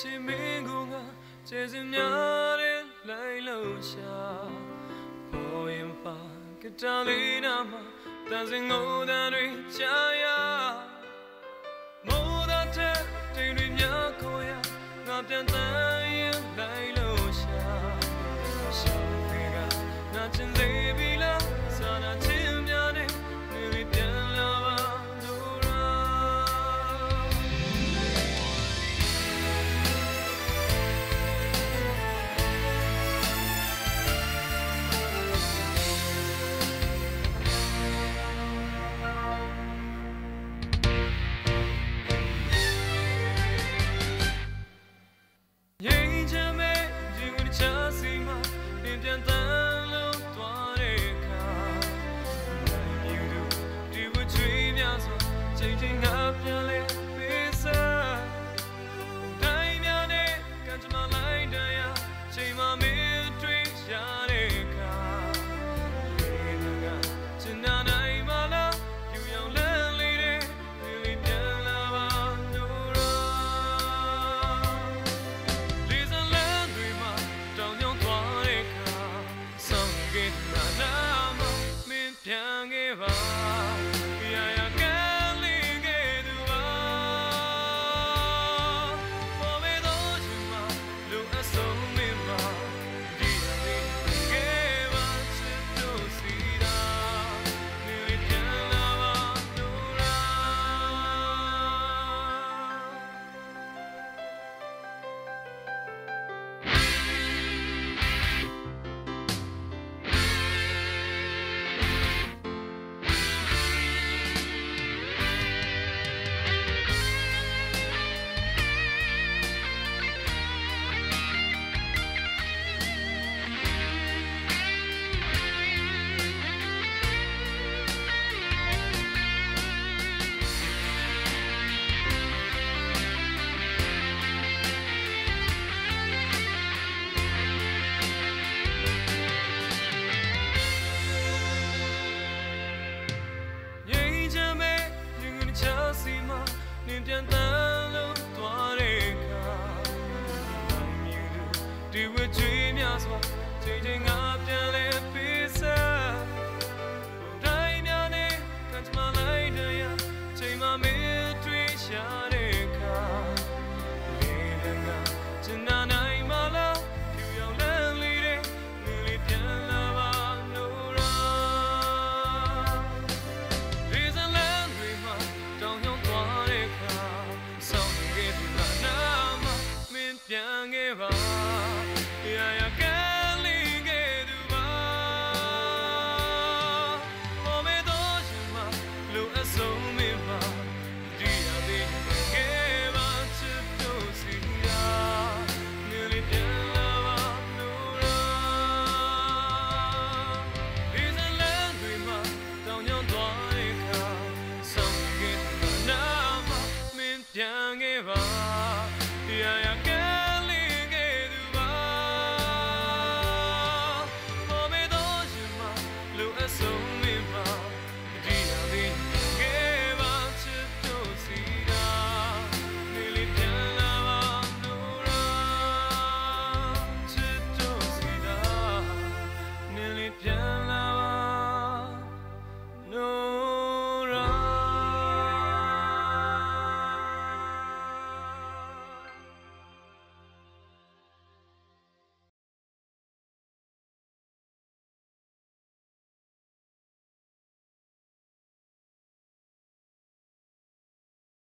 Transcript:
ချင်မင်းကိုငါကျေးဇူးများတဲ့လိုက်လို့ရှာပေါ်ရင်ပါကတာလေးနာမှာတန်စင်ငိုတန်တွေချာရမောဒတဲ့တိမ်တွေများကိုရငါပြန် နှင်ပြန်တန်လို့သွားတဲ့အခါ I'm you do ဒီဝချွေးများစွာချိန်ချိန်ငါပြန်